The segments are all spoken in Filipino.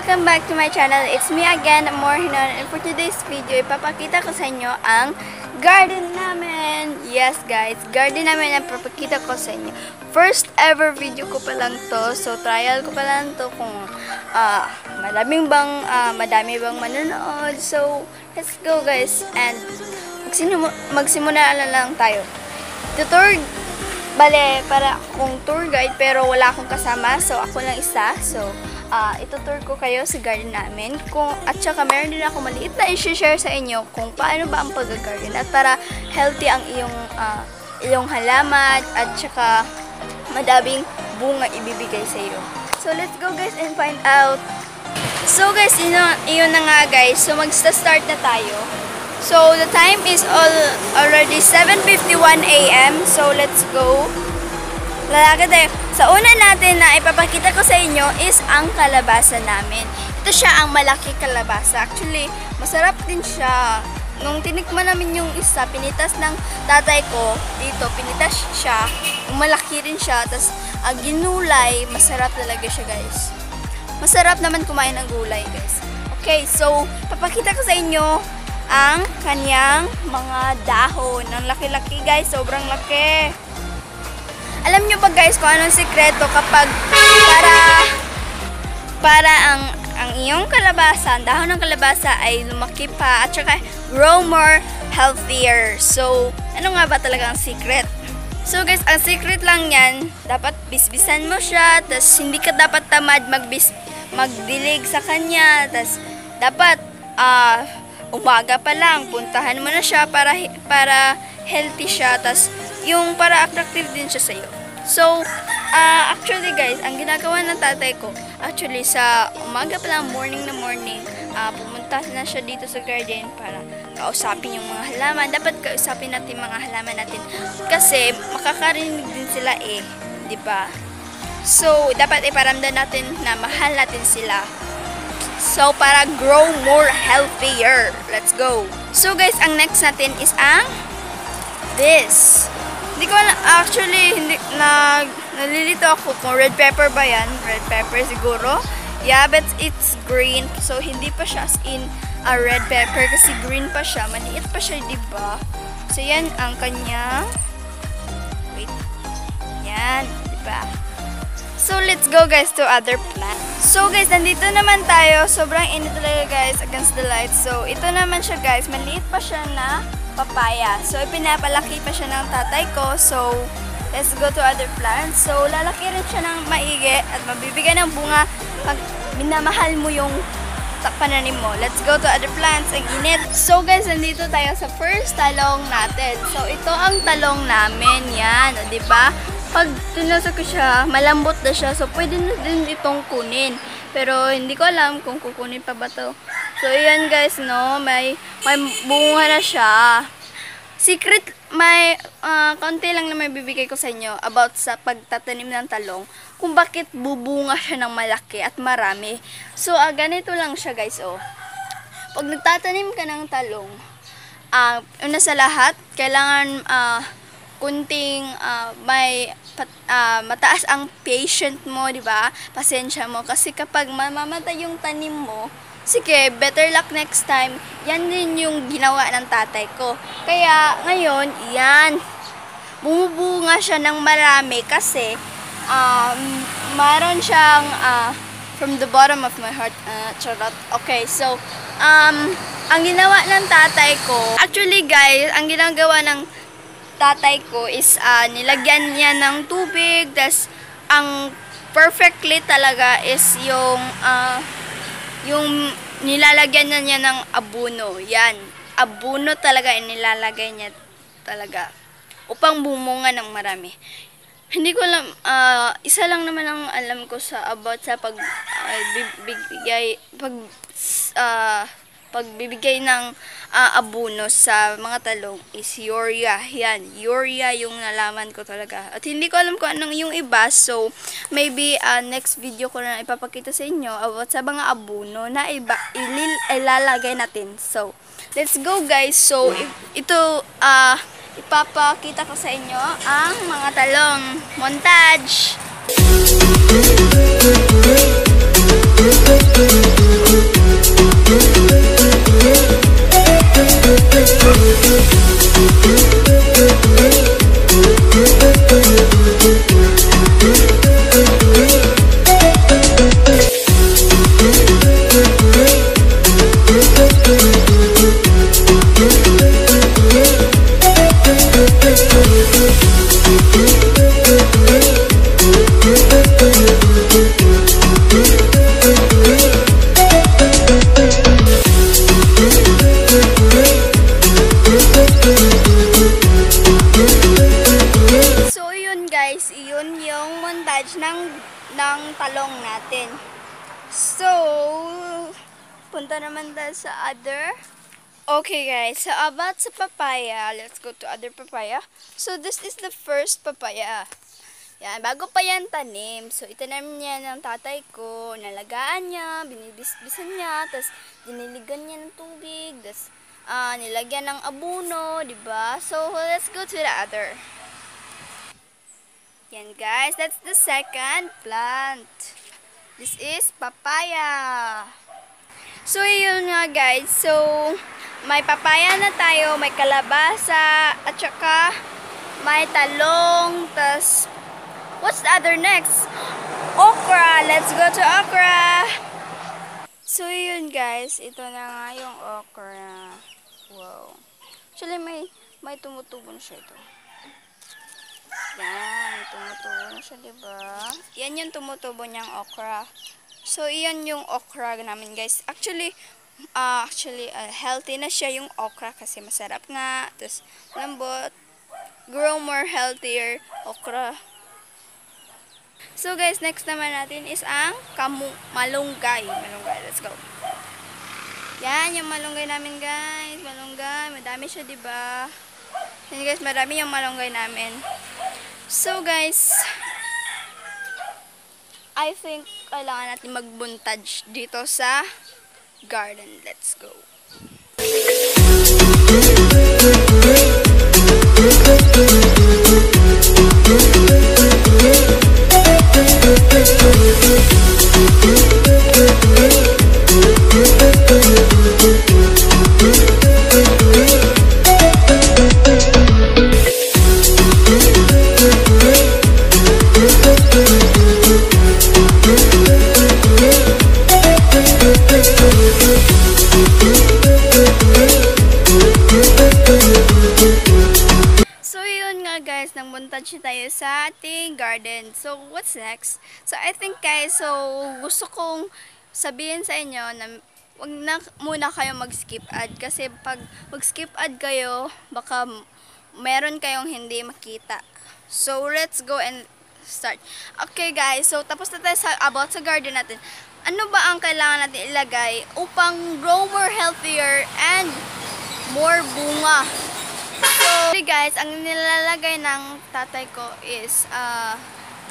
welcome back to my channel. It's me again, Morhinon. And for today's video, ipapakita ko sa inyo ang garden namin. Yes, guys, garden namin ang papakita ko sa inyo. First ever video ko pa lang to. So, trial ko pa lang to kung uh, madaming bang, uh, madami bang manonood. So, let's go, guys. And magsimu- magsimula na lang tayo. Tutor Bale, para akong tour guide pero wala akong kasama. So, ako lang isa. So, uh, itutour ko kayo sa garden namin. Kung, at saka meron din ako maliit na i-share sa inyo kung paano ba ang pag-garden at para healthy ang iyong, uh, iyong halaman at saka madaming bunga ibibigay sa iyo. So, let's go guys and find out. So guys, yun, yun na nga guys. So, mag-start na tayo. So, the time is all already 7.51 a.m. So, let's go. Lalaki tayo. Sa una natin na ipapakita ko sa inyo is ang kalabasa namin. Ito siya ang malaki kalabasa. Actually, masarap din siya. Nung tinikman namin yung isa, pinitas ng tatay ko dito, pinitas siya. Malaki rin siya. Tapos, uh, ginulay, masarap talaga siya guys. Masarap naman kumain ng gulay guys. Okay, so, papakita ko sa inyo ang kanyang mga dahon. Ang laki-laki guys, sobrang laki. Alam nyo ba guys kung anong sikreto kapag para para ang ang iyong kalabasa, ang dahon ng kalabasa ay lumaki pa at saka grow more healthier. So, ano nga ba talaga ang secret? So guys, ang secret lang yan, dapat bisbisan mo siya, tas hindi ka dapat tamad magbis magdilig sa kanya, tas dapat uh, umaga pa lang, puntahan mo na siya para para healthy siya, tas yung para attractive din siya sa iyo. So, uh, actually guys, ang ginagawa ng tatay ko, actually sa umaga pa lang, morning na morning, uh, pumunta na siya dito sa garden para kausapin yung mga halaman. Dapat kausapin natin mga halaman natin kasi makakarinig din sila eh, 'di ba? So, dapat iparamdam natin na mahal natin sila. So, para grow more healthier. Let's go. So, guys, ang next natin is ang this. Hindi ko na, actually, hindi, na, nalilito ako kung red pepper ba yan. Red pepper siguro. Yeah, but it's green. So, hindi pa siya as in a red pepper kasi green pa siya. Maliit pa siya, di ba? So, yan ang kanya. Wait. Yan, di ba? So, let's go guys to other plants. So guys, nandito naman tayo. Sobrang init talaga guys against the light. So, ito naman siya guys. Maliit pa siya na papaya. So, ipinapalaki pa siya ng tatay ko. So, let's go to other plants. So, lalaki rin siya ng maigi at mabibigyan ng bunga pag minamahal mo yung pananim mo. Let's go to other plants. Ang init. So guys, nandito tayo sa first talong natin. So ito ang talong namin. Yan. O, diba? Pag tinasok ko siya, malambot na siya. So pwede na din itong kunin. Pero hindi ko alam kung kukunin pa ba to. So yan guys, no. May, may bunga na siya. Secret, may uh, konti lang na may bibigay ko sa inyo about sa pagtatanim ng talong kung bakit bubunga siya ng malaki at marami. So, uh, ganito lang siya guys, oh. Pag nagtatanim ka ng talong, uh, una sa lahat, kailangan uh, kunting uh, may pat, uh, mataas ang patient mo, di ba? Pasensya mo. Kasi kapag mamamatay yung tanim mo, sige, better luck next time. Yan din yung ginawa ng tatay ko. Kaya ngayon, yan. Bumubunga siya ng marami kasi um, mayroon siyang uh, from the bottom of my heart, uh, charot. Okay, so, um, ang ginawa ng tatay ko, actually guys, ang ginagawa ng tatay ko is uh, nilagyan niya ng tubig, tas ang perfectly talaga is yung uh, yung nilalagyan na niya ng abuno. Yan. Abuno talaga nilalagay niya talaga upang bumunga ng marami. Hindi ko alam, uh, isa lang naman ang alam ko sa about sa pag uh, bibigay, pag, uh, pagbibigay ng uh, abuno sa mga talong is urea. Yan, urea yung nalaman ko talaga. At hindi ko alam kung anong yung iba. So, maybe uh, next video ko na ipapakita sa inyo about sa mga abuno na iba, ilil, ilalagay natin. So, let's go guys. So, ito, uh, ipapakita ko sa inyo ang mga talong. Montage! Punta naman tayo sa other. Okay guys, so about sa papaya, let's go to other papaya. So this is the first papaya. Yan, bago pa yan tanim. So itanim niya ng tatay ko, nalagaan niya, binibisbisan niya, tapos diniligan niya ng tubig, tapos ah, nilagyan ng abuno, di ba? So let's go to the other. Yan guys, that's the second plant. This is papaya. So, yun nga guys. So, may papaya na tayo, may kalabasa, at saka may talong, tas what's the other next? Okra! Let's go to okra! So, yun guys. Ito na nga yung okra. Wow. Actually, may, may tumutubo na siya ito. Yan, tumutubo na siya, diba? Yan yung tumutubo niyang okra. So, iyan yung okra namin, guys. Actually, ah, actually, ah, healthy na siya yung okra kasi masarap nga. Tapos, lambot. Grow more healthier okra. So, guys, next naman natin is ang kamu malunggay. Malunggay, let's go. Yan, yung malunggay namin, guys. Malunggay. Madami siya, diba? Yan, guys, marami yung malunggay namin. So, guys, I think kailangan natin magbuntage dito sa garden. Let's go. Ating garden. So, what's next? So, I think guys, so, gusto kong sabihin sa inyo na wag na muna kayo mag-skip ad. Kasi pag mag-skip ad kayo, baka meron kayong hindi makita. So, let's go and start. Okay guys, so tapos na tayo sa, about sa garden natin. Ano ba ang kailangan natin ilagay upang grow more healthier and more bunga? So, guys, ang nilalagay ng tatay ko is uh,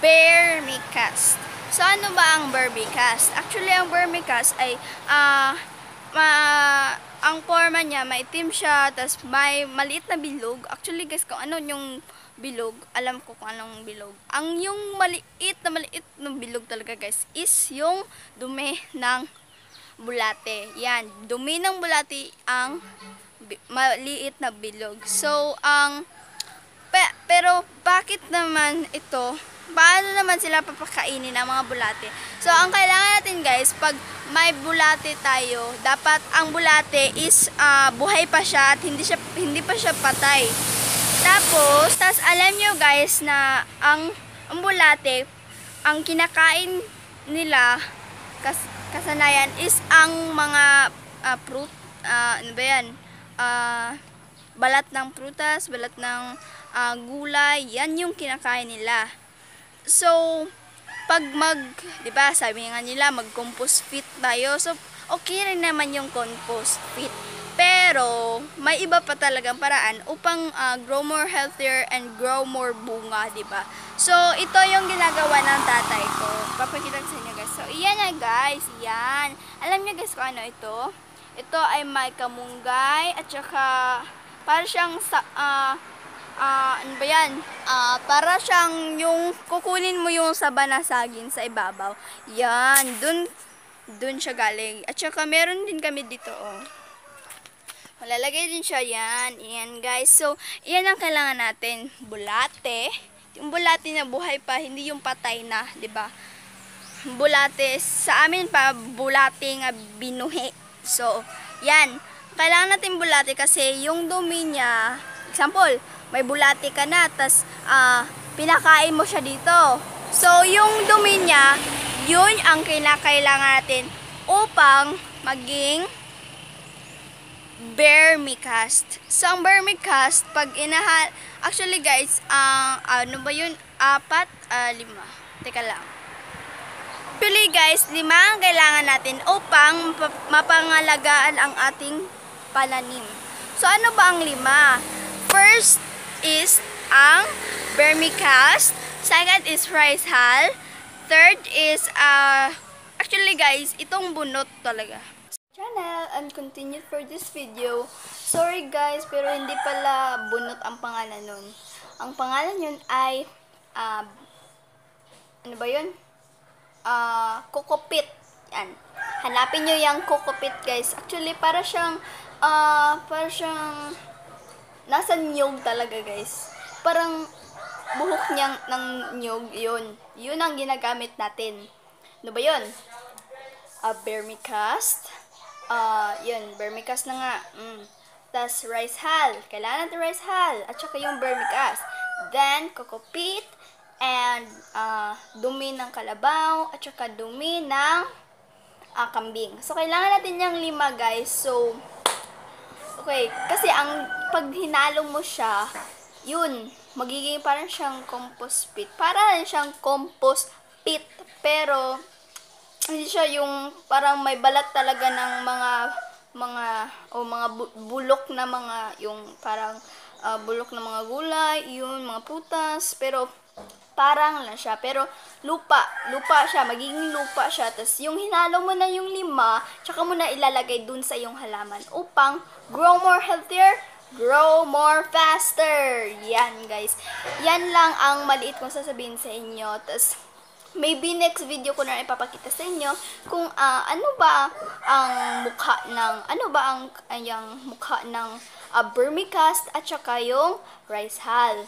vermicast. So, ano ba ang vermicast? Actually, ang vermicast ay uh, ma ang forma niya, maitim siya, tapos may maliit na bilog. Actually, guys, kung ano yung bilog, alam ko kung anong bilog. Ang yung maliit na maliit na bilog talaga, guys, is yung dumi ng bulate. Yan, dumi ng bulate ang maliit na bilog. So, ang pe- pero bakit naman ito? Paano naman sila papakainin ng mga bulate? So, ang kailangan natin guys, pag may bulate tayo, dapat ang bulate is ah, buhay pa siya at hindi siya hindi pa siya patay. Tapos, tas alam nyo guys na ang, ang bulate, ang kinakain nila kas, kasanayan is ang mga ah, fruit, ah, ano ba yan? Ah, balat ng prutas, balat ng ah, gulay, yan yung kinakain nila. So, pag mag, 'di ba, sabi nga nila mag-compost fit tayo. So, okay rin naman yung compost fit. Pero, may iba pa talagang paraan upang ah, grow more healthier and grow more bunga, 'di ba? So, ito yung ginagawa ng tatay ko. Papakita ko sa inyo guys. So, iyan na guys, yan. Alam niyo guys kung ano ito? Ito ay may kamunggay at saka para siyang sa ah ah, ano ba yan? Ah, para siyang yung kukunin mo yung saba na saging sa ibabaw. Yan, dun dun siya galing. At saka meron din kami dito oh. Malalagay din siya yan. Yan guys. So, yan ang kailangan natin. Bulate. Yung bulate na buhay pa, hindi yung patay na, 'di ba? Bulate sa amin pa bulate nga binuhi. So, yan. Kailangan natin bulate kasi yung dumi niya, example, may bulate ka na, tas ah, pinakain mo siya dito. So, yung dumi niya, yun ang kinakailangan natin upang maging vermicast. So, ang vermicast, pag inahal, actually guys, ang ano ba yun? Apat, ah, lima. Teka lang. Actually guys, lima ang kailangan natin upang mapa- mapangalagaan ang ating pananim. So ano ba ang lima? First is ang vermicast. Second is rice hull. Third is, uh, actually guys, itong bunot talaga. Channel and continued for this video. Sorry guys, pero hindi pala bunot ang pangalan nun. Ang pangalan yun ay, uh, ano ba yun? Ah, kokopit. Yan. Hanapin nyo yung kokopit guys. Actually, para siyang, ah, para siyang, nasa nyog talaga guys. Parang, buhok niyang ng nyog, yun. Yun ang ginagamit natin. Ano ba yun? A vermicast. Ah, yun, vermicast na nga. Mm. Tapos, rice hull. Kailangan natin rice hull. At saka yung vermicast. Then, kokopit. And, ah, dumi ng kalabaw. At saka dumi ng ah, kambing. So, kailangan natin yung lima, guys. So, okay. Kasi, ang pag hinalo mo siya, yun, magiging parang siyang compost pit. Parang siyang compost pit. Pero, hindi siya yung parang may balat talaga ng mga mga o mga bu- bulok na mga yung parang ah, bulok na mga gulay, yun, mga prutas, pero parang lang siya. Pero lupa, lupa siya, magiging lupa siya. Tapos yung hinalo mo na yung lima, tsaka mo na ilalagay dun sa iyong halaman upang grow more healthier, grow more faster. Yan guys. Yan lang ang maliit kong sasabihin sa inyo. Tapos maybe next video ko na ipapakita sa inyo kung ah, ano ba ang mukha ng ano ba ang ayang mukha ng ah, vermicast at saka yung rice hull.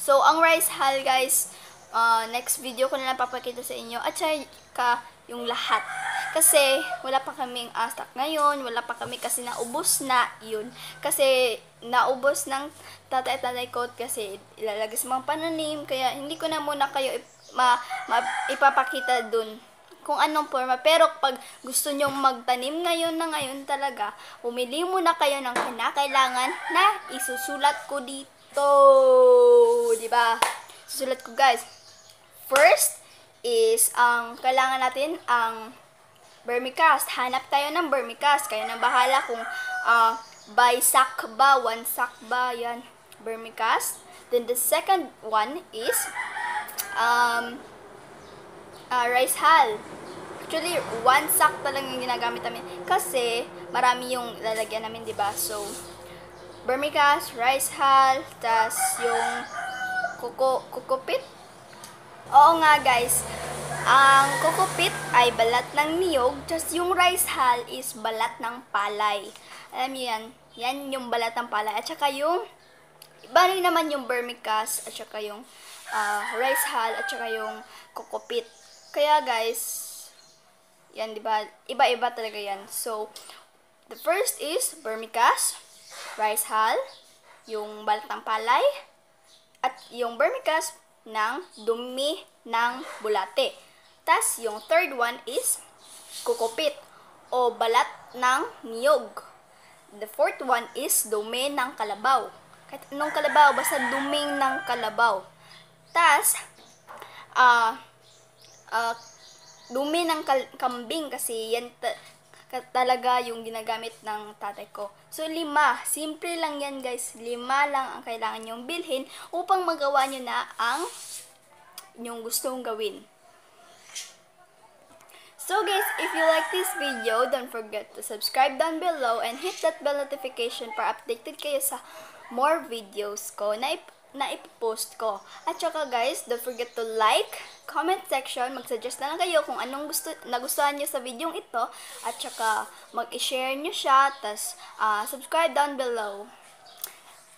So ang rice hull guys, ah, next video ko na lang papakita sa inyo at saka yung lahat. Kasi wala pa kaming ah, stock ngayon, wala pa kami kasi naubos na yun. Kasi naubos ng tatay at tatay ko kasi ilalagay sa mga pananim kaya hindi ko na muna kayo ip- ma, ma- ipapakita dun kung anong forma. Pero pag gusto nyong magtanim ngayon na ngayon talaga, umili muna kayo ng kinakailangan na isusulat ko dito. Di ba? Susulat ko guys. First is ang kailangan natin ang vermicast. Hanap tayo ng vermicast. Kayo nang bahala kung ah, by sack ba, one sack ba, yan, vermicast. Then the second one is um, ah, rice hull. Actually, one sack talaga yung ginagamit namin. Kasi, marami yung lalagyan namin, di ba? So, vermicast, rice hull, tas yung kuko, kukupit. Oo nga, guys. Ang kukupit ay balat ng niyog, tas yung rice hull is balat ng palay. Alam niyo yan? Yan yung balat ng palay. At saka yung, iba rin naman yung vermicast, at saka yung ah, rice hull, at saka yung kukupit. Kaya guys, yan, di ba? Iba-iba talaga yan. So, the first is vermicast, rice hull, yung balat ng palay, at yung vermicast ng dumi ng bulate. Tas yung third one is kukupit o balat ng niyog. The fourth one is dumi ng kalabaw. Kahit anong kalabaw, basta duming ng kalabaw. Tas, ah, ah, dumi ng kambing kasi yan talaga yung ginagamit ng tatay ko. So, lima. Simple lang yan, guys. Lima lang ang kailangan nyong bilhin upang magawa nyo na ang inyong gustong gawin. So guys, if you like this video, don't forget to subscribe down below and hit that bell notification para updated kayo sa more videos ko na, ip- na ipopost ko. At saka guys, don't forget to like, comment section, mag-suggest na lang kayo kung anong gusto, nagustuhan nyo sa video ito. At saka mag-share nyo siya, tas ah, subscribe down below.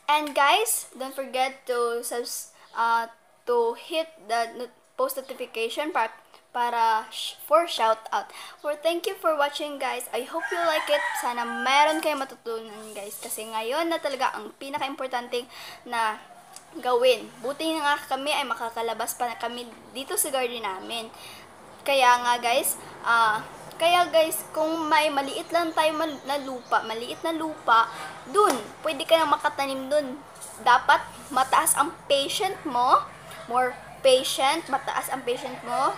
And guys, don't forget to subs uh, to hit the post notification para para sh- for shout out. For thank you for watching guys. I hope you like it. Sana meron kayong matutunan guys kasi ngayon na talaga ang pinaka-importanting na gawin. Buti na nga kami ay makakalabas pa kami dito sa garden namin. Kaya nga guys, ah kaya guys, kung may maliit lang tayo mal- na lupa, maliit na lupa, dun, pwede ka nang makatanim dun. Dapat mataas ang patient mo, more patient, mataas ang patient mo,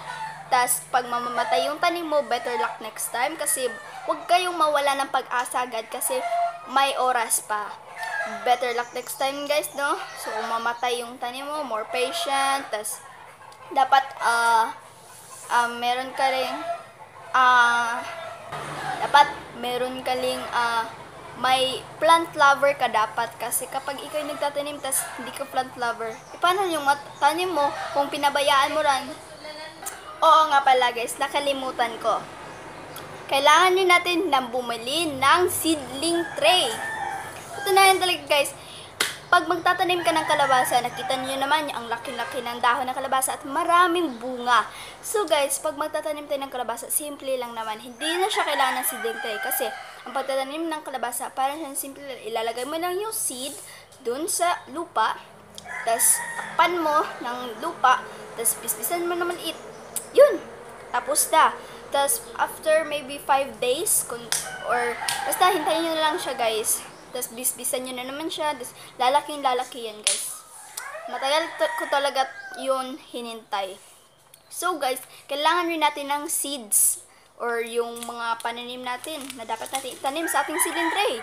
Tas pag mamamatay yung tanim mo, better luck next time kasi huwag kayong mawala ng pag-asa agad kasi may oras pa. Better luck next time guys, no? So, mamatay yung tanim mo, more patient. Tas, dapat, ah, ah, meron ka rin, ah, dapat meron ka ring, ah, may plant lover ka dapat kasi kapag ikaw yung nagtatanim tas hindi ka plant lover, e paano yung tanim mo kung pinabayaan mo rin? Oo nga pala guys, nakalimutan ko. Kailangan nyo natin nang bumili ng seedling tray. Ito na yan talaga guys. Pag magtatanim ka ng kalabasa, nakita niyo naman ang laki-laki ng dahon ng kalabasa at maraming bunga. So guys, pag magtatanim tayo ng kalabasa, simple lang naman. Hindi na siya kailangan ng seedling tray kasi ang pagtatanim ng kalabasa, parang siyang simple lang. Ilalagay mo lang yung seed dun sa lupa, tas takpan mo ng lupa, tas pispisan mo na maliit. Yun! Tapos na. Tas after maybe 5 days, kun, or basta hintayin nyo na lang siya guys. Tas bisbisan nyo na naman siya. Tas lalaking lalaki yan guys. Matagal ko talaga yun hinintay. So guys, kailangan rin natin ng seeds or yung mga pananim natin na dapat natin itanim sa ating seedling tray.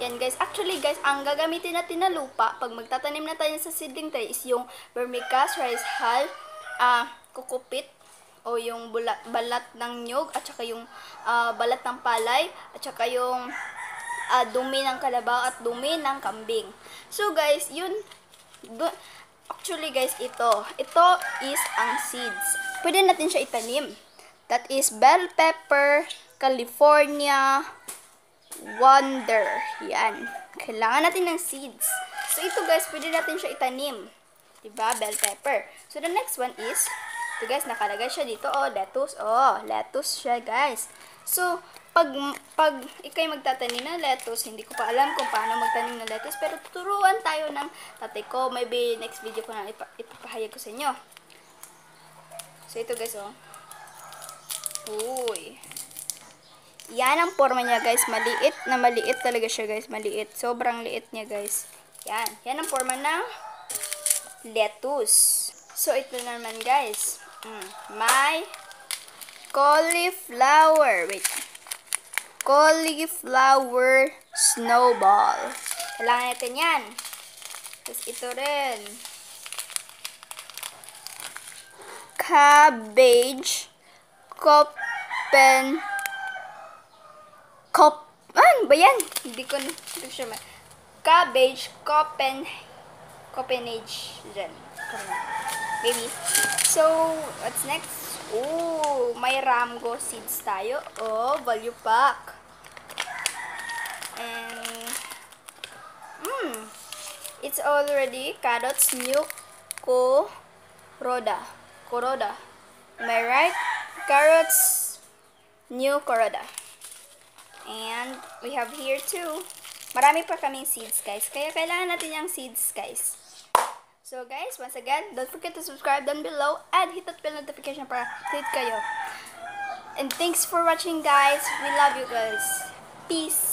Yan guys, actually guys, ang gagamitin natin na lupa pag magtatanim na tayo sa seedling tray is yung vermicast, rice hull, ah, kukupit, o yung bulat, balat ng nyog, at saka yung ah, balat ng palay, at saka yung ah, dumi ng kalabaw at dumi ng kambing. So guys, yun, do- actually guys, ito, ito is ang seeds. Pwede natin siya itanim. That is bell pepper, California, Wonder. Yan. Kailangan natin ng seeds. So, ito guys, pwede natin siya itanim. Diba? Bell pepper. So, the next one is, ito guys, nakalagay siya dito. Oh, lettuce. Oh, lettuce siya guys. So, pag, pag ikay magtatanim ng lettuce, hindi ko pa alam kung paano magtanim ng lettuce, pero tuturuan tayo ng tatay ko. Maybe next video ko na ipa, ipapahayag ko sa inyo. So, ito guys, oh. Uy. Yan ang forma niya, guys. Maliit na maliit talaga siya, guys. Maliit. Sobrang liit niya, guys. Yan. Yan ang forma ng lettuce. So, ito naman, guys. Mm, may cauliflower. Wait. Cauliflower snowball. Kailangan natin yan. Tapos, ito rin. Cabbage. Copen Cop... Ano ba yan? Hindi ko na hindi ko. Cabbage, copen... Copenage. Diyan. Maybe. So, what's next? Oh, may ramgo seeds tayo. Oh, value pack. And... Hmm. It's already carrots new Coroda. Coroda. Am I right? Carrots new Coroda. And we have here too. Marami pa kaming seeds, guys. Kaya kailangan natin yung seeds, guys. So, guys, once again, don't forget to subscribe down below and hit that bell notification para update kayo. And thanks for watching, guys. We love you, guys. Peace.